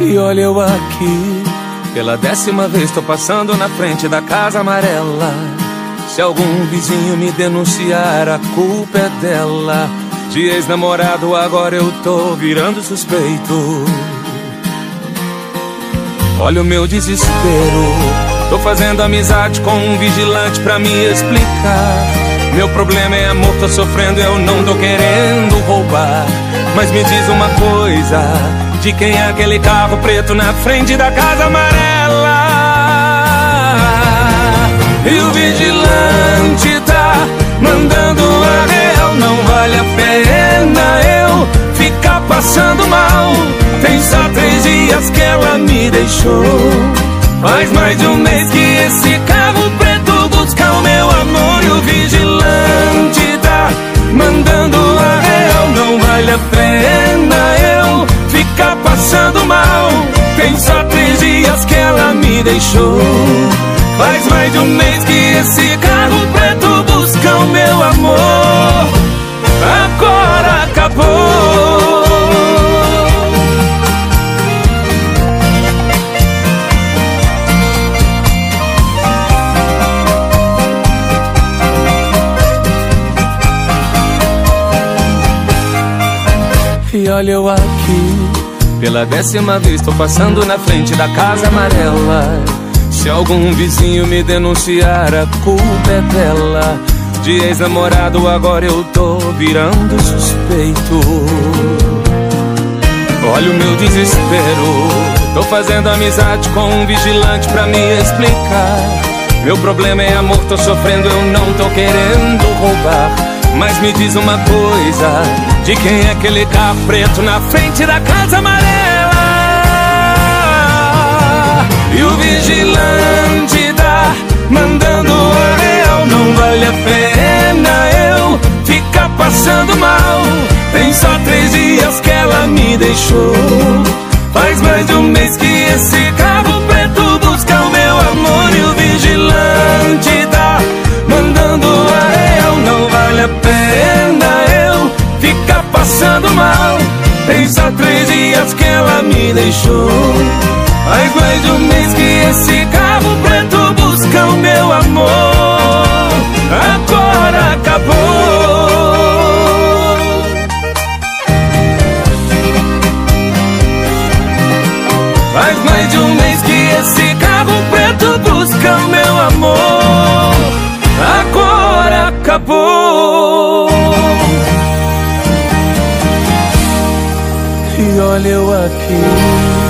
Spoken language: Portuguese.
E olha eu aqui, pela décima vez tô passando na frente da casa amarela. Se algum vizinho me denunciar, a culpa é dela. De ex-namorado, agora eu tô virando suspeito. Olha o meu desespero. Tô fazendo amizade com um vigilante pra me explicar. Meu problema é amor, tô sofrendo, eu não tô querendo roubar. Mas me diz uma coisa: de quem é aquele carro preto na frente da casa amarela? E o vigilante tá mandando a real, não vale a pena eu ficar passando mal. Tem só três dias que ela me deixou. Faz mais de um mês que esse carro preto busca o meu amor e o vigilante tá mandando a real, não vale a pena eu ficar passando mal. Tem só três dias que ela me deixou. Faz mais de um mês que esse carro preto busca o meu amor. E olha eu aqui, pela décima vez tô passando na frente da casa amarela. Se algum vizinho me denunciar, a culpa é dela. De ex-namorado, agora eu tô virando suspeito. Olha o meu desespero. Tô fazendo amizade com um vigilante pra me explicar. Meu problema é amor, tô sofrendo, eu não tô querendo roubar. Mas me diz uma coisa: de quem é aquele carro preto na frente da casa amarela? E o vigilante tá mandando a real. Não vale a pena eu ficar passando mal. Tem só três dias que ela me deixou. Faz mais de um mês que esse carro Só três dias que ela me deixou. Faz mais de um mês que esse carro preto busca o meu amor. Agora acabou. Faz mais de um mês que esse E olha eu aqui.